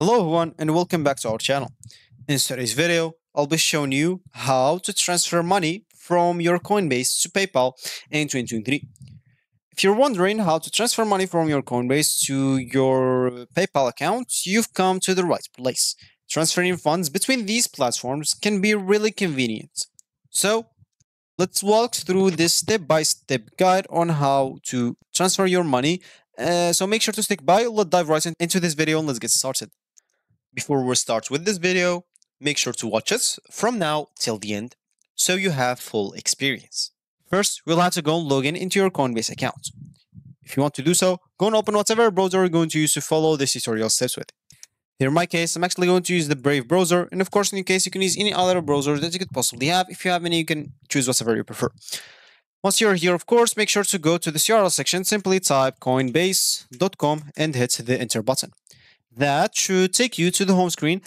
Hello everyone and welcome back to our channel. In today's video, I'll be showing you how to transfer money from your Coinbase to PayPal in 2023. If you're wondering how to transfer money from your Coinbase to your PayPal account, you've come to the right place. Transferring funds between these platforms can be really convenient. So, let's walk through this step-by-step guide on how to transfer your money. Uh, so make sure to stick by. Let's dive right into this video and let's get started. Before we start with this video, make sure to watch us from now till the end so you have full experience. First, we'll have to go and log in into your Coinbase account. If you want to do so, go and open whatever browser you're going to use to follow this tutorial steps with. Here in my case, I'm actually going to use the Brave browser, and of course in your case you can use any other browser that you could possibly have. If you have any, you can choose whatever you prefer. Once you're here, of course, make sure to go to the URL section, simply type coinbase.com and hit the enter button that should take you to the home screen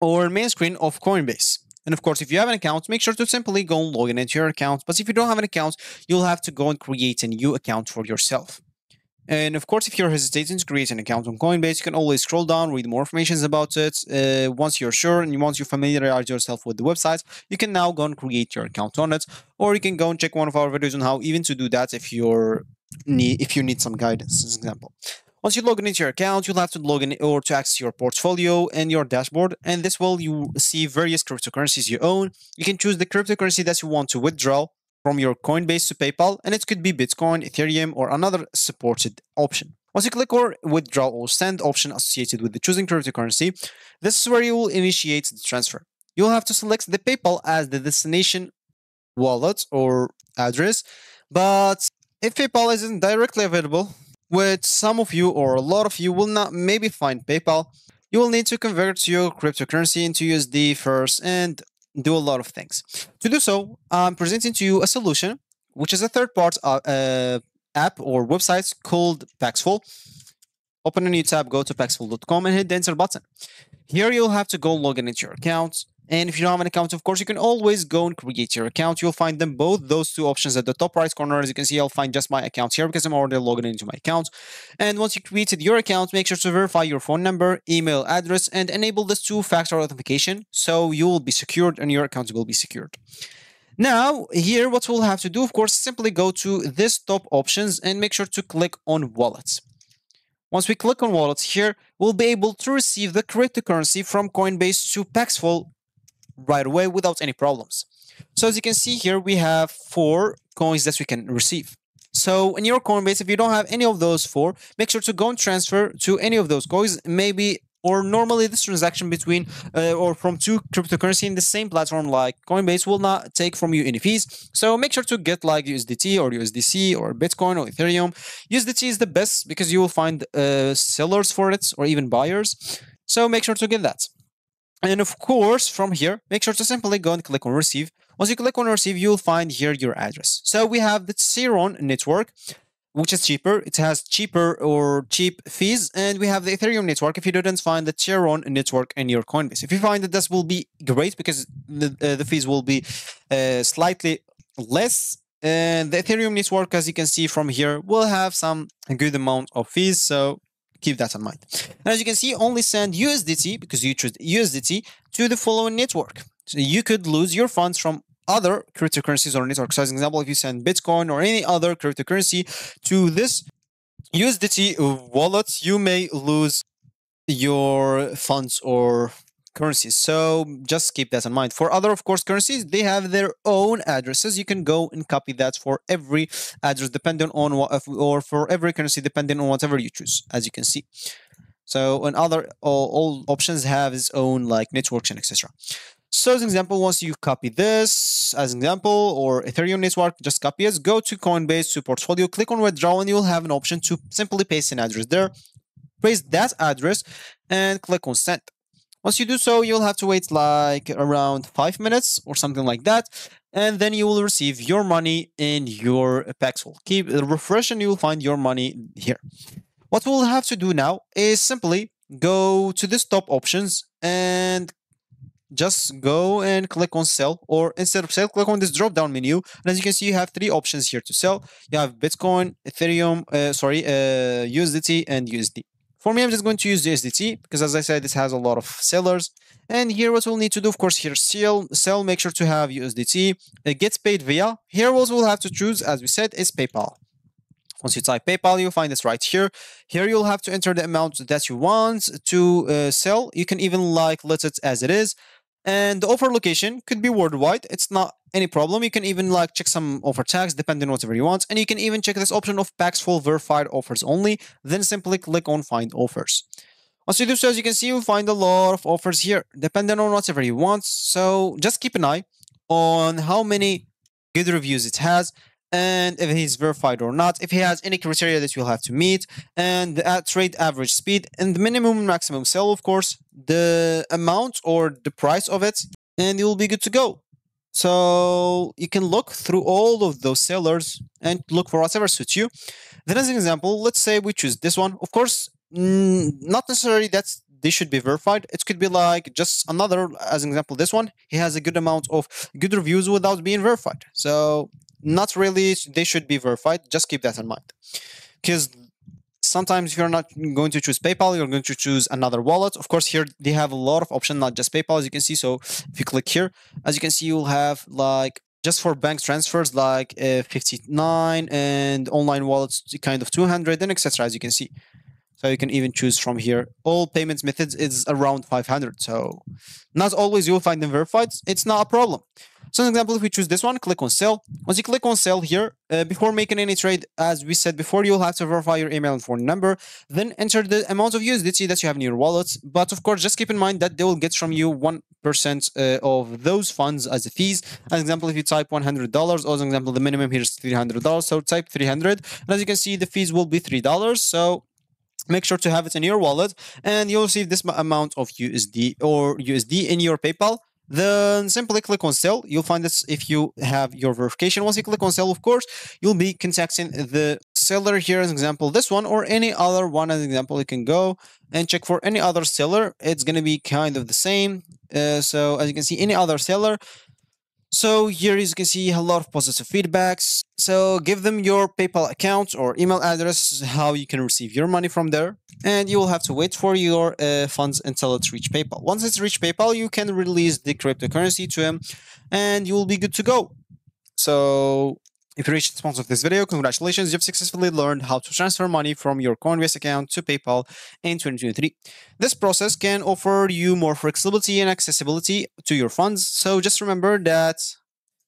or main screen of Coinbase. And of course, if you have an account, make sure to simply go and log in into your account. But if you don't have an account, you'll have to go and create a new account for yourself. And of course, if you're hesitating to create an account on Coinbase, you can always scroll down, read more information about it. Uh, once you're sure and once you familiarize yourself with the website, you can now go and create your account on it. Or you can go and check one of our videos on how even to do that if you're need if you need some guidance, as an example. Once you log in into your account, you'll have to log in or to access your portfolio and your dashboard. And this will you see various cryptocurrencies you own. You can choose the cryptocurrency that you want to withdraw from your Coinbase to PayPal, and it could be Bitcoin, Ethereum, or another supported option. Once you click or withdraw or send option associated with the choosing cryptocurrency, this is where you will initiate the transfer. You'll have to select the PayPal as the destination wallet or address, but if PayPal isn't directly available, which some of you or a lot of you will not maybe find PayPal, you will need to convert your cryptocurrency into USD first and do a lot of things. To do so, I'm presenting to you a solution, which is a third-party uh, uh, app or website called Paxful. Open a new tab, go to paxful.com and hit the enter button. Here you'll have to go log in into your account. And if you don't have an account, of course, you can always go and create your account. You'll find them both, those two options at the top right corner. As you can see, I'll find just my account here because I'm already logged into my account. And once you created your account, make sure to verify your phone number, email address, and enable this two-factor authentication so you will be secured and your account will be secured. Now, here, what we'll have to do, of course, simply go to this top options and make sure to click on wallets. Once we click on wallets here, we'll be able to receive the cryptocurrency from Coinbase to Paxful right away without any problems. So as you can see here, we have four coins that we can receive. So in your Coinbase, if you don't have any of those four, make sure to go and transfer to any of those coins. Maybe or normally this transaction between uh, or from two cryptocurrency in the same platform like Coinbase will not take from you any fees. So make sure to get like USDT or USDC or Bitcoin or Ethereum. USDT is the best because you will find uh, sellers for it or even buyers. So make sure to get that. And of course, from here, make sure to simply go and click on receive. Once you click on receive, you'll find here your address. So we have the Tron network, which is cheaper. It has cheaper or cheap fees. And we have the Ethereum network if you didn't find the Tron network in your Coinbase. If you find that this will be great because the, uh, the fees will be uh, slightly less. And the Ethereum network, as you can see from here, will have some good amount of fees. So keep that in mind. And as you can see, only send USDT, because you choose USDT, to the following network. So you could lose your funds from other cryptocurrencies or networks. So as an example, if you send Bitcoin or any other cryptocurrency to this USDT wallet, you may lose your funds or currencies. So just keep that in mind. For other, of course, currencies, they have their own addresses. You can go and copy that for every address, depending on what, or for every currency, depending on whatever you choose, as you can see. So, and other all, all options have its own like networks and etc. So, as an example, once you copy this as an example or Ethereum network, just copy it. Go to Coinbase to portfolio, click on withdraw, and you'll have an option to simply paste an address there. Paste that address and click on send. Once you do so, you'll have to wait like around five minutes or something like that. And then you will receive your money in your Paxful. Keep refresh and you'll find your money here. What we'll have to do now is simply go to this top options and just go and click on sell or instead of sell click on this drop down menu and as you can see you have three options here to sell you have bitcoin ethereum uh, sorry uh, usdt and usd For me, I'm just going to use the USDT because as I said, this has a lot of sellers. And here what we'll need to do, of course, here sell, sell, make sure to have USDT. It gets paid via. Here what we'll have to choose, as we said, is PayPal. Once you type PayPal, you'll find this right here. Here you'll have to enter the amount that you want to uh, sell. You can even like let it as it is. And the offer location could be worldwide. It's not any problem. You can even like check some offer tags depending on whatever you want. And you can even check this option of Paxful verified offers only. Then simply click on find offers. Once you do so, as you can see, you'll find a lot of offers here depending on whatever you want. So just keep an eye on how many good reviews it has and if he's verified or not, if he has any criteria that you'll have to meet, and the trade average speed, and the minimum and maximum sell, of course, the amount or the price of it, and you'll be good to go. So you can look through all of those sellers and look for whatever suits you. Then as an example, let's say we choose this one. Of course, not necessarily that's they should be verified. It could be like just another, as an example, this one. He has a good amount of good reviews without being verified. So not really they should be verified just keep that in mind because sometimes you're not going to choose paypal you're going to choose another wallet. Of course here they have a lot of options not just paypal as you can see. So if you click here as you can see you'll have like just for bank transfers like uh, 59 and online wallets kind of 200 and etc as you can see so you can even choose from here all payments methods is around 500 so not always you'll find them verified it's not a problem so, an example, if we choose this one, click on sell. Once you click on sell here, uh, before making any trade, as we said before, you'll have to verify your email and phone number, then enter the amount of USDT that you have in your wallet. But of course, just keep in mind that they will get from you 1% uh, of those funds as a fees. As example, if you type $100, or as an example, the minimum here is $300. So type 300. And as you can see, the fees will be $3. So make sure to have it in your wallet and you'll receive this amount of USD or USD in your PayPal then simply click on sell. You'll find this if you have your verification. Once you click on sell, of course, you'll be contacting the seller here as an example, this one or any other one as an example. You can go and check for any other seller. It's going to be kind of the same. Uh, so as you can see, any other seller, so here you can see a lot of positive feedbacks. So give them your PayPal account or email address, how you can receive your money from there. And you will have to wait for your uh, funds until it reach PayPal. Once it's reached PayPal, you can release the cryptocurrency to him and you will be good to go. So if you reached the point of this video, congratulations, you've successfully learned how to transfer money from your Coinbase account to PayPal in 2023. This process can offer you more flexibility and accessibility to your funds, so just remember that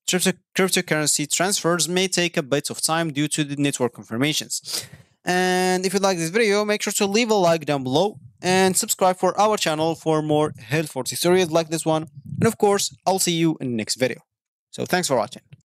cryptocurrency transfers may take a bit of time due to the network confirmations. And if you like this video, make sure to leave a like down below and subscribe for our channel for more helpful tutorials like this one. And of course, I'll see you in the next video. So thanks for watching.